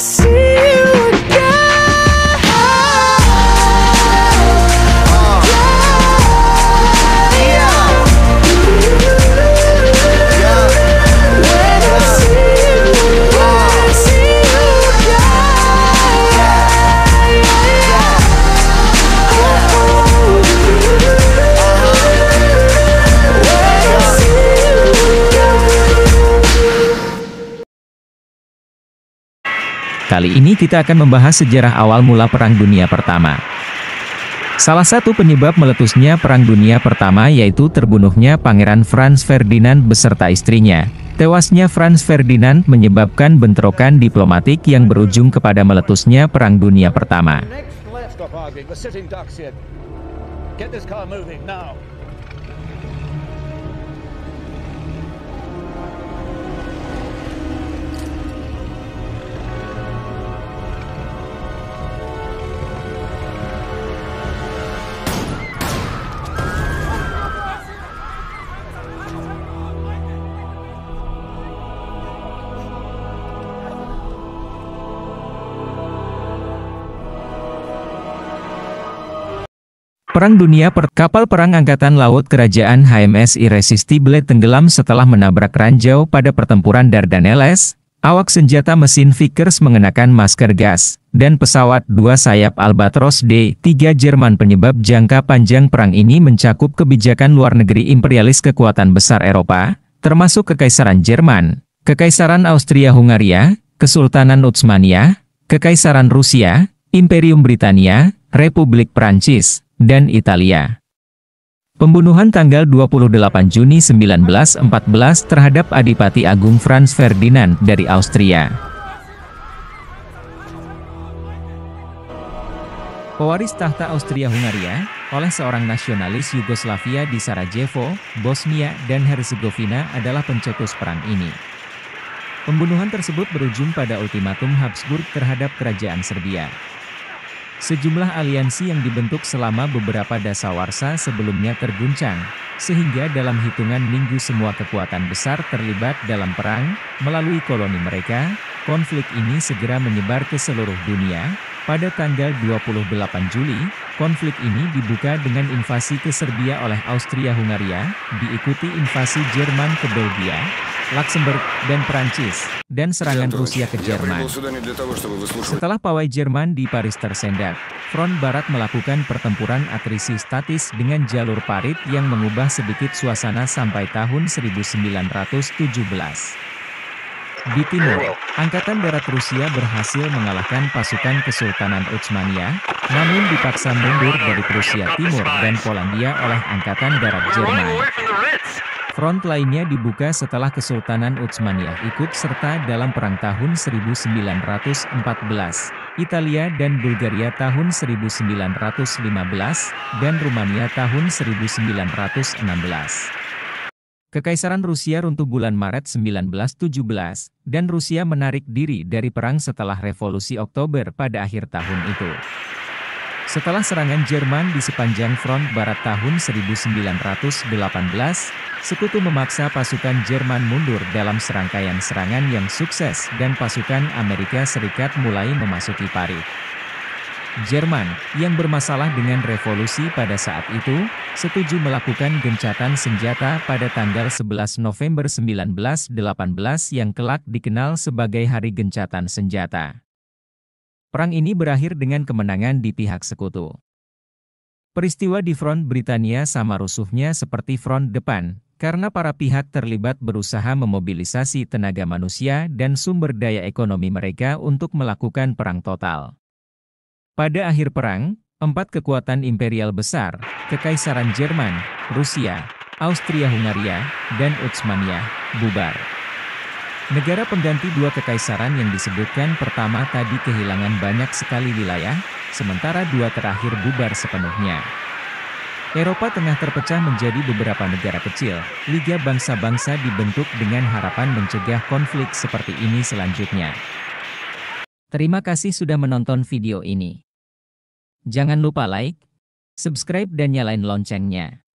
see Kali ini kita akan membahas sejarah awal mula Perang Dunia Pertama. Salah satu penyebab meletusnya Perang Dunia Pertama yaitu terbunuhnya Pangeran Franz Ferdinand beserta istrinya. Tewasnya Franz Ferdinand menyebabkan bentrokan diplomatik yang berujung kepada meletusnya Perang Dunia Pertama. Perang Dunia Per Kapal perang Angkatan Laut Kerajaan HMS Irresistible tenggelam setelah menabrak ranjau pada pertempuran Dardaneles. Awak senjata mesin Vickers mengenakan masker gas, dan pesawat dua sayap Albatros D-3 Jerman penyebab jangka panjang perang ini mencakup kebijakan luar negeri imperialis kekuatan besar Eropa, termasuk Kekaisaran Jerman, Kekaisaran Austria-Hungaria, Kesultanan Utsmania, Kekaisaran Rusia, Imperium Britania, Republik Prancis, dan Italia. Pembunuhan tanggal 28 Juni 1914 terhadap Adipati Agung Franz Ferdinand dari Austria. Pewaris tahta Austria-Hungaria, oleh seorang nasionalis Yugoslavia di Sarajevo, Bosnia, dan Herzegovina adalah pencetus perang ini. Pembunuhan tersebut berujung pada ultimatum Habsburg terhadap kerajaan Serbia. Sejumlah aliansi yang dibentuk selama beberapa dasawarsa sebelumnya terguncang, sehingga dalam hitungan minggu semua kekuatan besar terlibat dalam perang, melalui koloni mereka, konflik ini segera menyebar ke seluruh dunia. Pada tanggal 28 Juli, konflik ini dibuka dengan invasi ke Serbia oleh Austria-Hungaria, diikuti invasi Jerman ke Belgia, Luxembourg, dan Prancis, dan serangan Rusia ke Jerman. Setelah pawai Jerman di Paris tersendat, front barat melakukan pertempuran atrisi statis dengan jalur parit yang mengubah sedikit suasana sampai tahun 1917. Di timur, Angkatan Darat Rusia berhasil mengalahkan pasukan Kesultanan Utsmania, namun dipaksa mundur dari Prusia Timur dan Polandia oleh Angkatan Darat Jerman. Front lainnya dibuka setelah Kesultanan Utsmania ikut serta dalam Perang tahun 1914, Italia dan Bulgaria tahun 1915, dan Rumania tahun 1916. Kekaisaran Rusia runtuh bulan Maret 1917, dan Rusia menarik diri dari perang setelah Revolusi Oktober pada akhir tahun itu. Setelah serangan Jerman di sepanjang front barat tahun 1918, Sekutu memaksa pasukan Jerman mundur dalam serangkaian serangan yang sukses dan pasukan Amerika Serikat mulai memasuki Paris. Jerman, yang bermasalah dengan revolusi pada saat itu, setuju melakukan gencatan senjata pada tanggal 11 November 1918 yang kelak dikenal sebagai Hari Gencatan Senjata. Perang ini berakhir dengan kemenangan di pihak sekutu. Peristiwa di front Britania sama rusuhnya seperti front depan, karena para pihak terlibat berusaha memobilisasi tenaga manusia dan sumber daya ekonomi mereka untuk melakukan perang total. Pada akhir perang, empat kekuatan imperial besar, Kekaisaran Jerman, Rusia, Austria-Hungaria, dan Utsmania, bubar. Negara pengganti dua kekaisaran yang disebutkan pertama tadi kehilangan banyak sekali wilayah, sementara dua terakhir bubar sepenuhnya. Eropa Tengah terpecah menjadi beberapa negara kecil, Liga Bangsa-Bangsa dibentuk dengan harapan mencegah konflik seperti ini selanjutnya. Terima kasih sudah menonton video ini. Jangan lupa like, subscribe dan nyalain loncengnya.